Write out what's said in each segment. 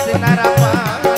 हंसना रपा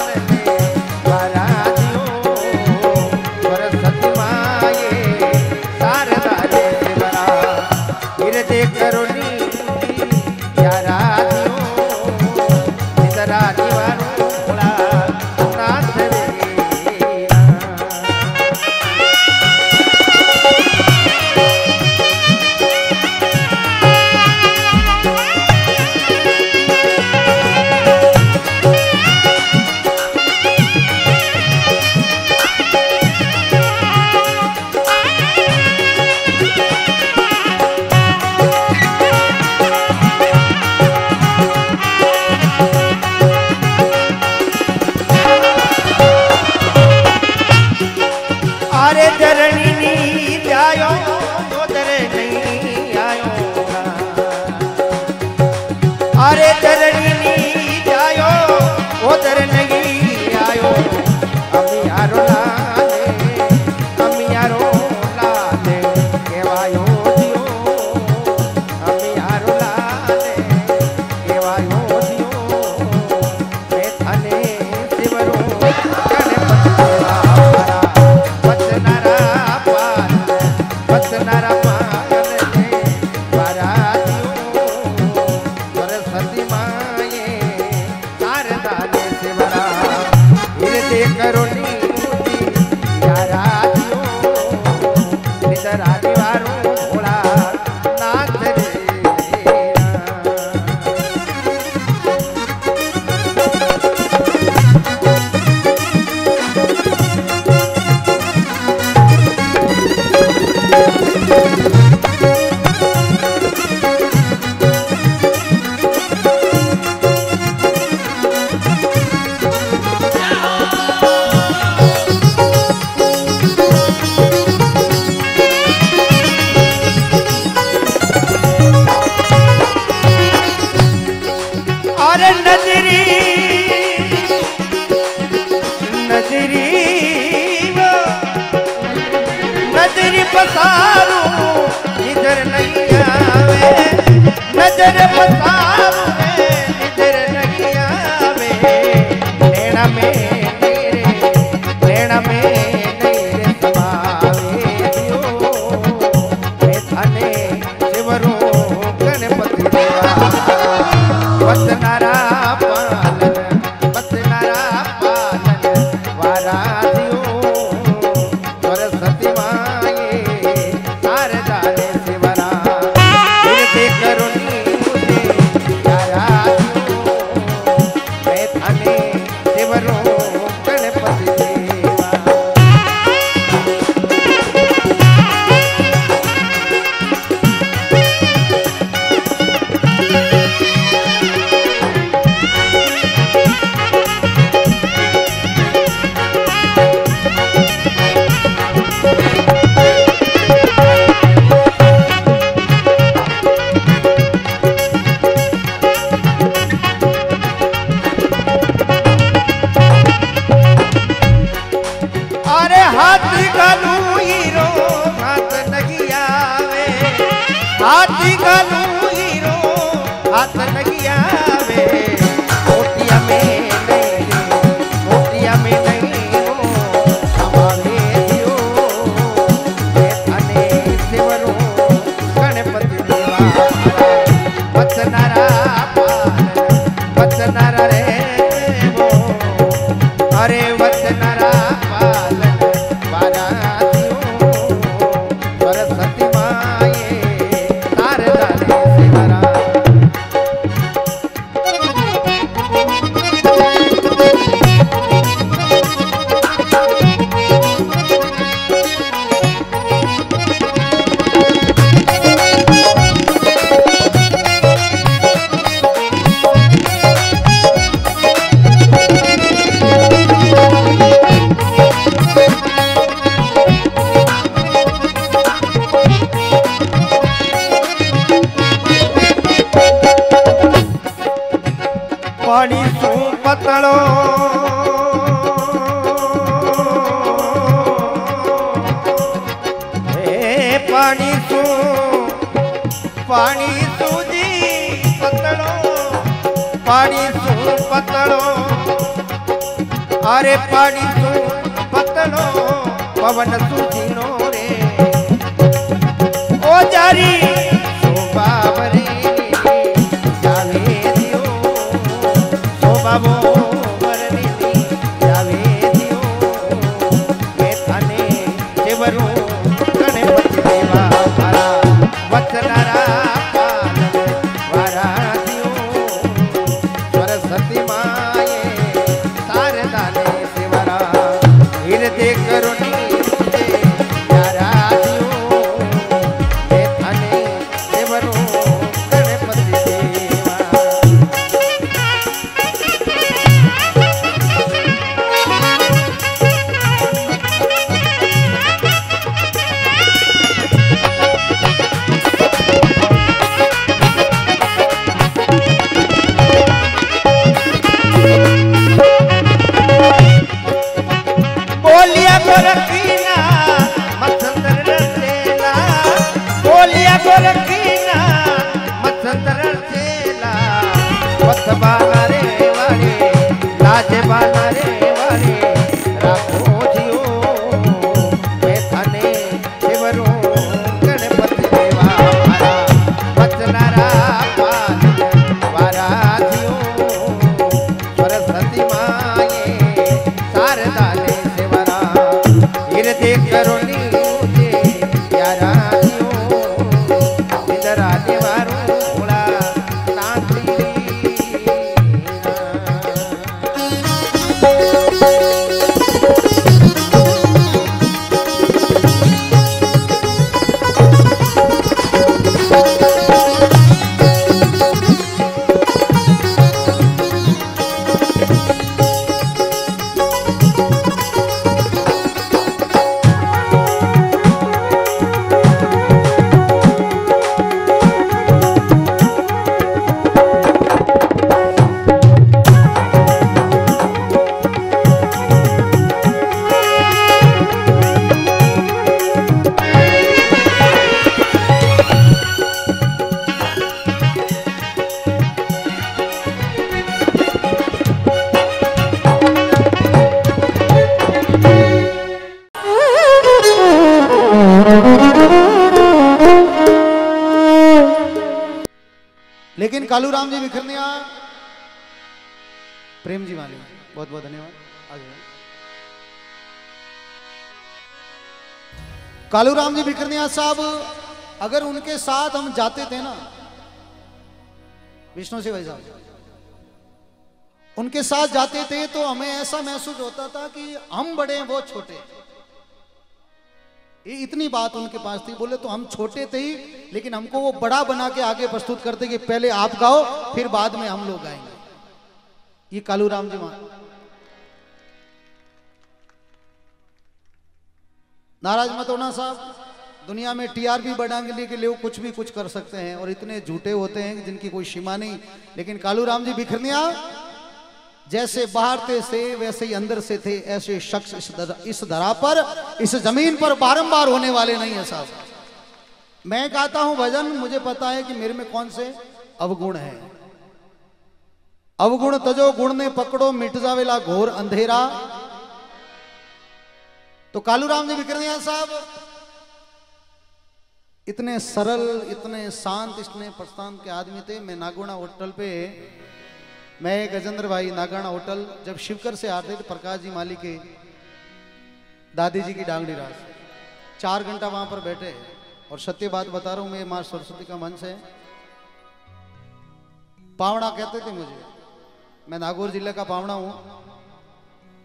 time. निकालू hero हाथ लगिया वे અરે પાણી શું પતળો પવન સુધીનો लेकिन कालूराम जी बिखरनिया प्रेम जी वाले बहुत बहुत धन्यवाद। आ जाइए। कालूराम जी बिखरनिया साहब। अगर उनके साथ हम जाते थे ना, विष्णु से भाई साहब, उनके साथ जाते थे तो हमें ऐसा महसूस होता था कि हम बड़े हैं, वो छोटे। ये इतनी बात उनके पास थी, बोले तो हम छोटे थे ही, लेकिन हमको वो बड़ा बना के आगे प्रस्तुत करते कि पहले आप गाओ, फिर बाद में हम लोग गाएँगे ये कालूराम जी मान नाराज़ मत होना साहब, दुनिया में टीआरपी बढ़ाने के लिए कुछ भी कुछ कर सकते हैं और इतने झूठे होते हैं जिनकी कोई सीमा नहीं। लेकिन कालू राम जी बिखरनिया जैसे बाहर थे से वैसे ही अंदर से थे ऐसे शख्स इस धरा, इस धरा पर इस ज़मीन पर बारंबार होने वाले नहीं है साहब। मैं गाता हूँ भजन मुझे पता है कि मेरे में कौन से अवगुण है। अवगुण तजो गुण ने पकड़ो मिट जावेला घोर अंधेरा। तो कालूराम जी विक्रमिया साहब। इतने सरल इतने शांत इतने प्रस्थान के आदमी थे मैं नागुणा होटल पे मैं गजेंद्र भाई नागाना होटल, जब शिवकर से आते थे प्रकाश जी माली के दादी जी की डांगड़ी रास चार घंटा वहाँ पर बैठे और सत्य बात बता रहा हूँ मैं माँ सरस्वती का मंच है। पावड़ा कहते थे मुझे। मैं नागौर ज़िले का पावड़ा हूँ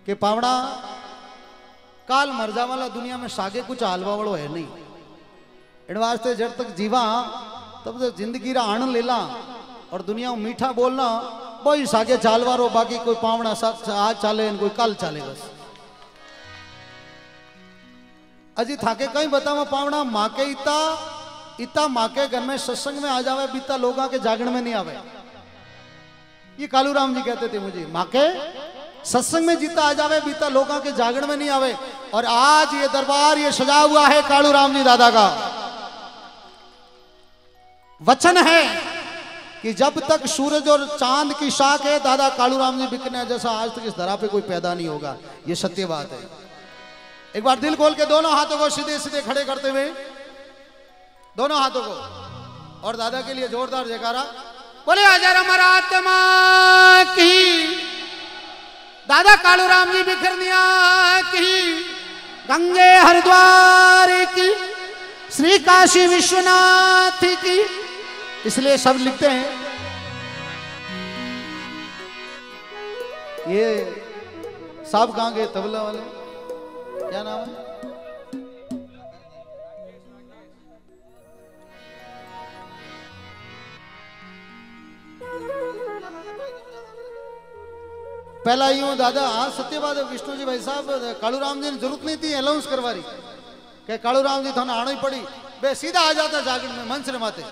कि पावड़ा काल मरजा वाला दुनिया में सागे कुछ हलवा वालो है नहीं। इन वास्ते जब तक जीवा, तब तक ज़िंदगी रा आनंद लेला और दुनिया में मीठा बोलना कोई सागे चालवारो बाकी कोई पावड़ा सा- आज चाले न कोई कल चाले बस थाके कहीं बतावा पावना माँ के इता इता माँ के घर में सत्संग में आ जावे बीता लोगा के जागरण में नहीं आवे ये कालू राम जी कहते थे मुझे माँ के सत्संग में जीता आ जावे बीता लोगों के जागरण में नहीं आवे और आज ये दरबार ये सजा हुआ है कालू राम जी दादा का वचन है कि जब तक सूरज और चाँद की शाख है, दादा कालूराम जी बिकने जैसा आज तक इस धरा पे कोई पैदा नहीं होगा। ये सत्य बात है। एक बार दिल खोल के दोनों हाथों को सीधे सीधे खड़े करते हुए, दोनों हाथों को, और दादा के लिए जोरदार जयकारा। बोले हज़ार मरात्मा की, दादा कालूराम जी बिखरनिया की, गंगे हरिद्वार की, श्री काशी विश्वनाथ की इसलिए सब लिखते हैं। ये साहब कहाँ गए? तबला वाले। क्या नाम है? पहला यूँ, दादा हाँ सत्य बात है, विष्णु जी भाई साहब, कालूराम जी ने ज़रूरत नहीं थी अलाउंस करवा रही कि कालूराम जी थाना आना ही पड़ी। बे, सीधा आ जाता जागरण में, मंच रमाते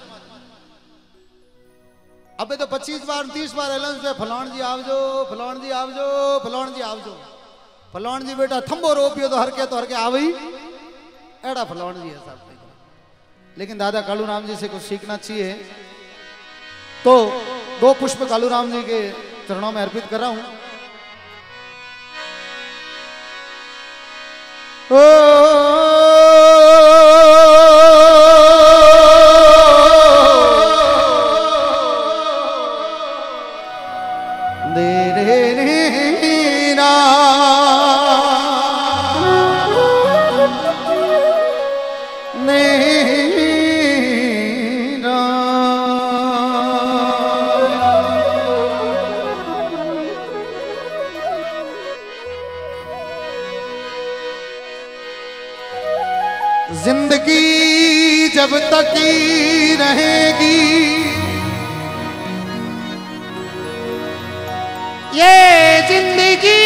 अबे तो 25 बार 30 बार अलाउंस पे फलाण जी आवजो फलाण जी आवजो फलाण जी आवजो फलाण जी बेटा, थंबो रोपियो तो हर के तो हर के आवई एड़ा फलाण जी है साहब लेकिन दादा कालू राम जी से कुछ सीखना चाहिए। तो दो पुष्प कालू राम जी के चरणों में अर्पित कर रहा हूँ। दे ज़िंदगी जब तक ही रहेगी। ये ज़िंदगी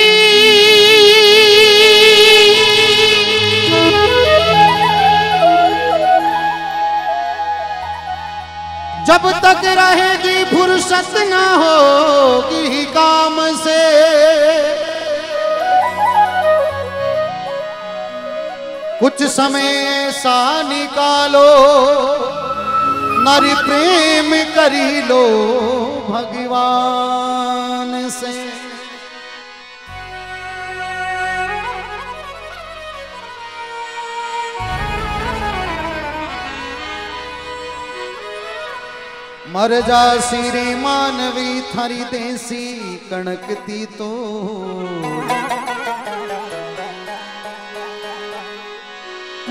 जब तक रहेगी फुर्सत ना होगी काम से। कुछ समय सा निकालो, नर प्रेम करी लो भगवान से। मर जा सिरी मानवी थारी देसी कणकती तो।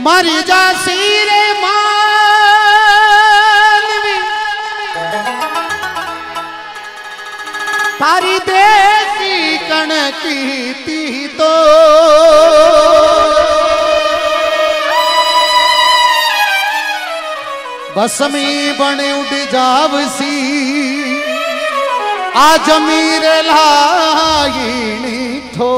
मर जा सिरे मानवी तारी देसी कणकी तो। बस में बने उड़ जावसी। आज मेरे लागिनी थो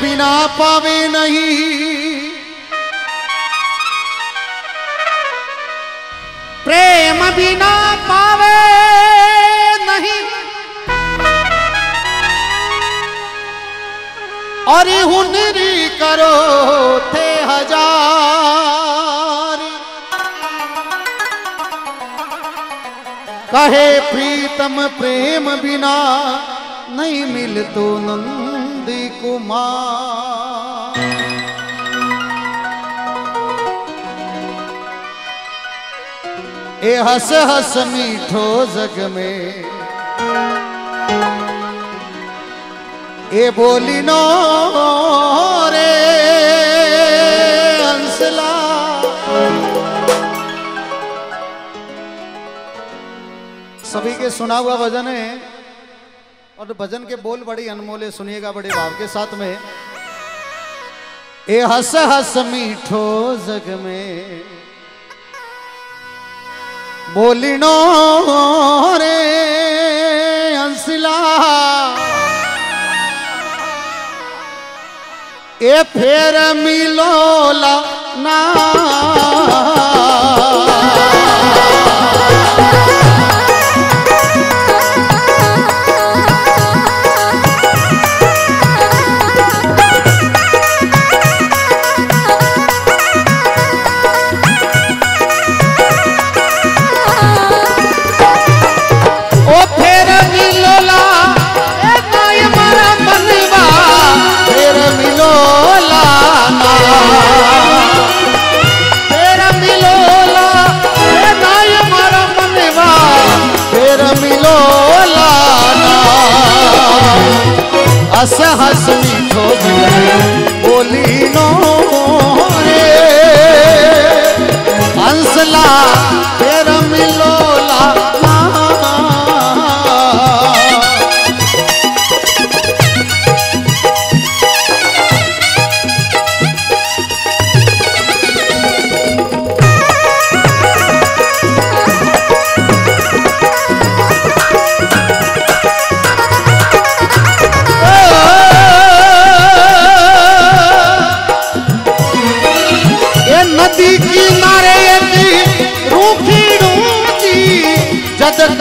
बिना पावे नहीं। प्रेम बिना पावे नहीं। और हुनरी करो थे हज़ार। कहे प्रीतम प्रेम बिना नहीं मिल तो नंदी कुमार। ए हस हस मीठो जग में। ए बोली नो रे, हंसला। सभी के सुना हुआ भजन है। और भजन के बोल बड़ी अनमोल, सुनिएगा बड़े भाव के साथ में। ए हस हस मीठो जग में। बोलिनो रे हंसला। ए फेर मिलोला ना। मिलोला अस हस मीठो बोली नो रे हंसला तेरा मिलोला।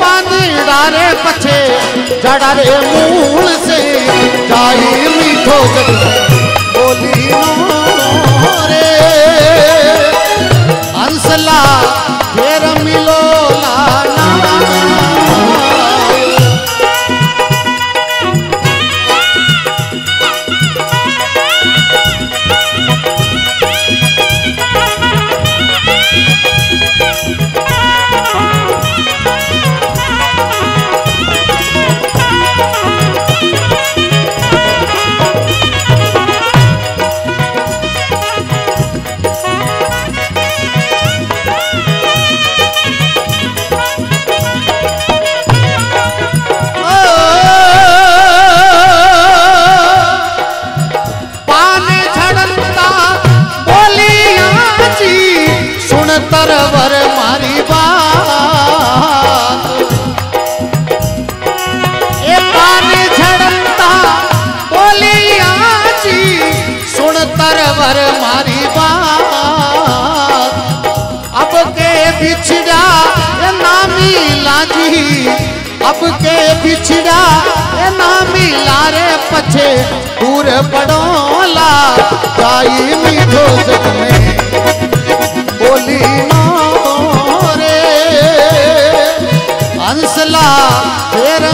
पानी डारे पछे जड़ारे मूल से जाई मीठो बोली रे हंसला मिलो। पड़ोला जाई मीठो जग में। बोली नो रे हंसला फेर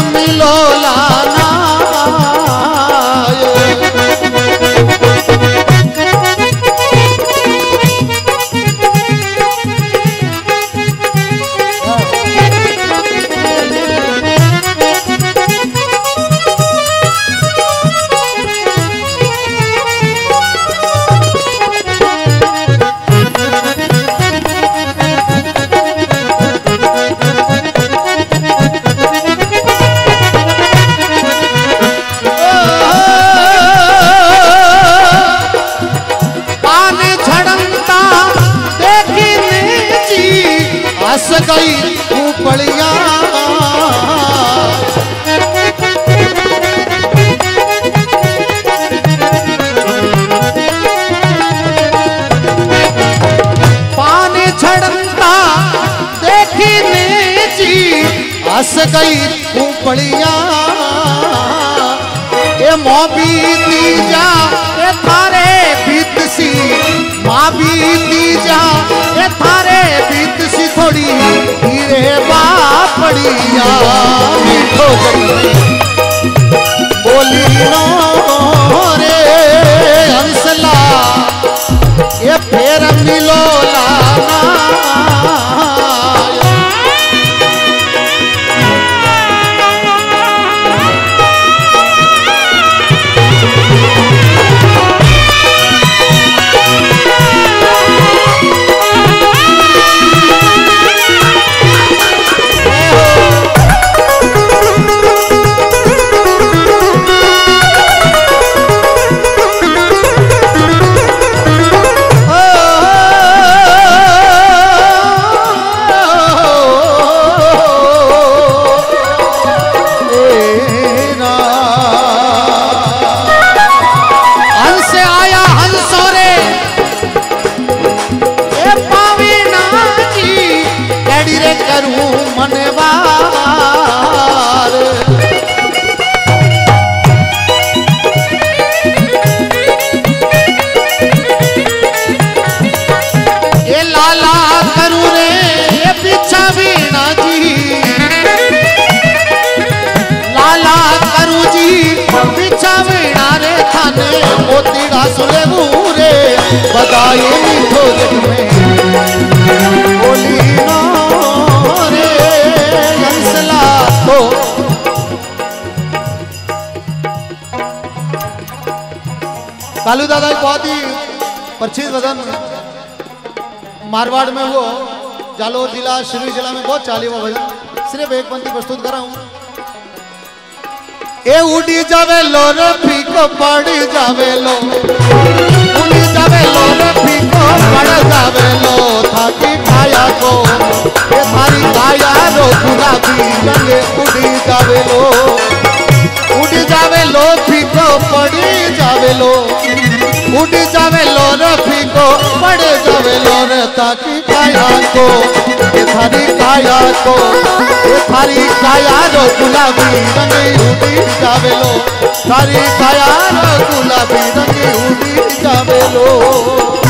हंस गई ऊपड़िया ए माँ बीती जा, ए थारे बीत सी माँ बीती जा, ए थारे बीत सी थोड़ी धीरे बापड़िया। मीठो बोली नो रे हंसला। ये जाने मोतीड़ा सुले बूरे बदाई मीठो जग तो। कालू दादा एक बहुत ही परिचित वज़न मारवाड़ में वो जालोर जिला, शिवरी जिला में बहुत चाली हुआ भजन सिर्फ़ एक पंक्ति प्रस्तुत कर हूँ। ए उड़ी जावे लो फीको पड़ी जावे लो। उड़ी जावे लो फीको पड़ जावे लो। थाकी काया को, ए थारी काया रो गुलाबी रंगे उड़ी जावे लो। उड़ी जावे लो पीको पड़ी जावे लो। उड़ी जावे लोर फीको, पड़ जावे लोर ताकी काया को। ये थारी काया को, ये थारी काया रो गुलाबी रंगे उड़ी जावे लो। थारी काया रो गुलाबी रंगे उड़ी जावे लो।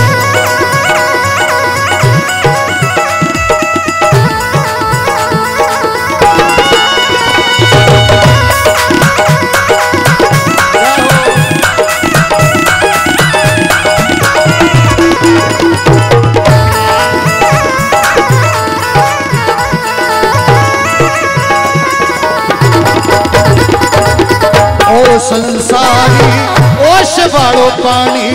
पानी।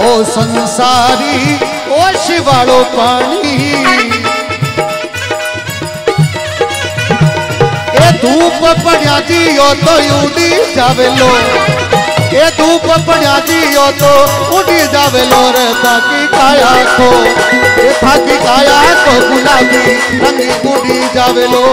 ओ संसारी ओश वालो पानी। ए धूप पड़िया जियो तो उड़ी जावे लो ए धूप पड़िया जियो तो उड़ी जावे लो रे ताकी काया को। ए थाकी काया को गुलाबी रंगी उड़ी जावे लो